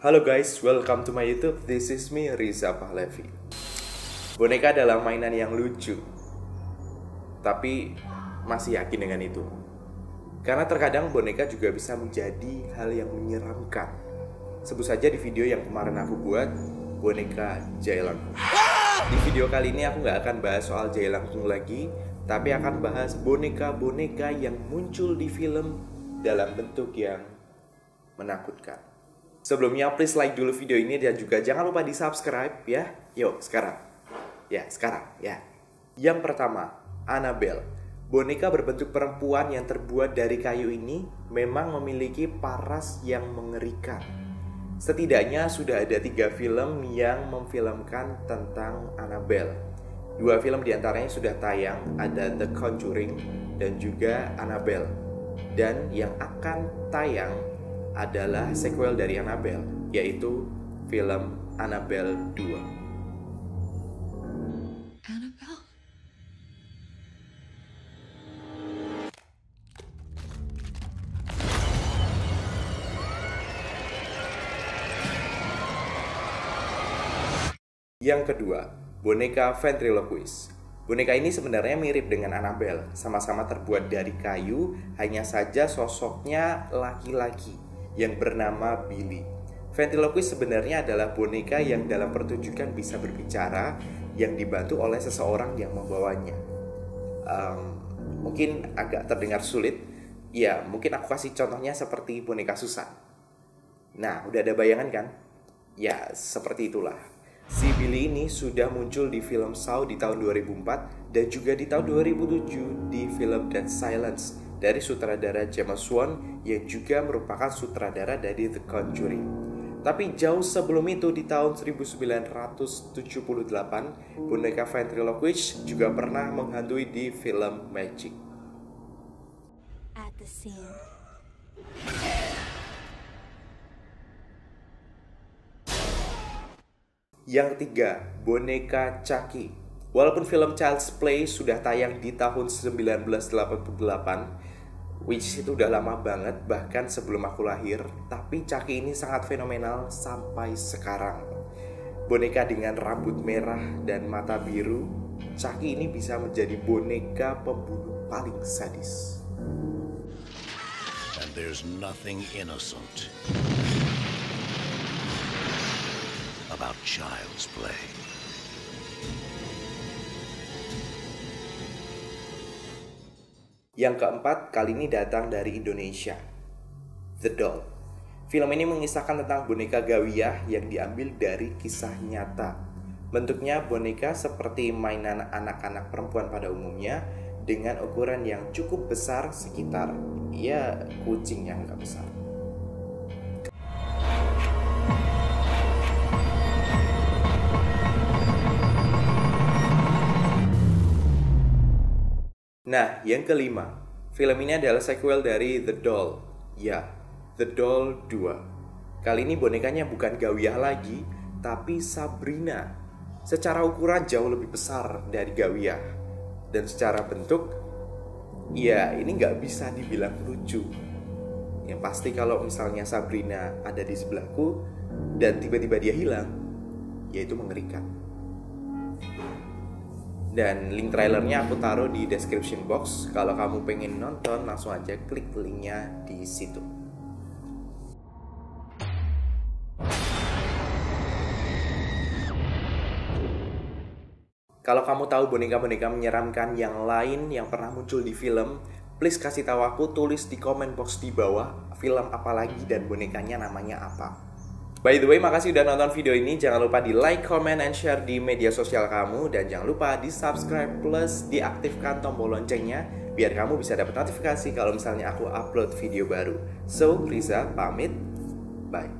Halo guys, welcome to my YouTube. This is me, Riza Pahlevi. Boneka adalah mainan yang lucu, tapi masih yakin dengan itu. Karena terkadang boneka juga bisa menjadi hal yang menyeramkan. Sebut saja di video yang kemarin aku buat, boneka Jai Langkung. Di video kali ini aku nggak akan bahas soal Jai Langkung lagi, tapi akan bahas boneka-boneka yang muncul di film dalam bentuk yang menakutkan. Sebelumnya please like dulu video ini dan juga jangan lupa di subscribe ya. Yuk sekarang. Ya sekarang ya. Yang pertama, Annabelle. Boneka berbentuk perempuan yang terbuat dari kayu ini memang memiliki paras yang mengerikan. Setidaknya sudah ada tiga film yang memfilmkan tentang Annabelle. Dua film di antaranya sudah tayang, ada The Conjuring dan juga Annabelle. Dan yang akan tayang adalah sequel dari Annabelle, yaitu film Annabelle 2. Annabelle? Yang kedua, boneka ventriloquist. Boneka ini sebenarnya mirip dengan Annabelle, sama-sama terbuat dari kayu, hanya saja sosoknya laki-laki yang bernama Billy. Ventriloquist sebenarnya adalah boneka yang dalam pertunjukan bisa berbicara, yang dibantu oleh seseorang yang membawanya. Um, mungkin agak terdengar sulit, ya mungkin aku kasih contohnya seperti boneka Susan. Nah, udah ada bayangan kan? Ya, seperti itulah. Si Billy ini sudah muncul di film Saw di tahun 2004 dan juga di tahun 2007 di film Dead Silence dari sutradara James Wan yang juga merupakan sutradara dari The Conjuring. Tapi jauh sebelum itu di tahun 1978, boneka ventriloquist juga pernah menghantui di film Magic. At the scene. Yang ketiga, boneka Chucky. Walaupun film Child's Play sudah tayang di tahun 1988, which itu udah lama banget, bahkan sebelum aku lahir, tapi Chucky ini sangat fenomenal sampai sekarang. Boneka dengan rambut merah dan mata biru, Chucky ini bisa menjadi boneka pembunuh paling sadis. And there's nothing innocent about child's play. Yang keempat kali ini datang dari Indonesia. The Doll. Film ini mengisahkan tentang boneka gawiyah yang diambil dari kisah nyata. Bentuknya boneka seperti mainan anak-anak perempuan pada umumnya dengan ukuran yang cukup besar sekitar ya kucing yang nggak besar. Nah, yang kelima, film ini adalah sequel dari The Doll. Ya, The Doll 2. Kali ini bonekanya bukan Gawiyah lagi, tapi Sabrina. Secara ukuran jauh lebih besar dari Gawiyah. Dan secara bentuk, ya ini nggak bisa dibilang lucu. Yang pasti kalau misalnya Sabrina ada di sebelahku, dan tiba-tiba dia hilang, ya itu mengerikan. Dan link trailernya aku taruh di description box. Kalau kamu pengen nonton, langsung aja klik linknya di situ. Kalau kamu tahu boneka-boneka menyeramkan yang lain yang pernah muncul di film, please kasih tahu aku tulis di comment box di bawah film apa lagi dan bonekanya namanya apa. By the way, makasih udah nonton video ini. Jangan lupa di like, comment, and share di media sosial kamu. Dan jangan lupa di subscribe plus diaktifkan tombol loncengnya biar kamu bisa dapat notifikasi kalau misalnya aku upload video baru. So, Riza pamit. Bye.